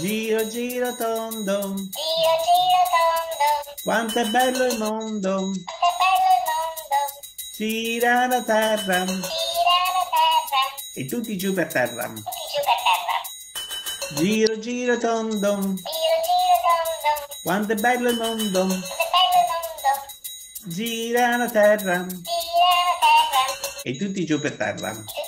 Giro giro tondo, Giro giro tondo, quanto è bello il mondo, quanto è bello il mondo. gira la terra Gira la terra, e tutti giù per terra. tutti giù per terra. Giro giro tondo, Giro giro tondo, quanto è bello il mondo, quanto è bello il mondo. gira la terra Gira la terra, e tutti giù per terra. tutti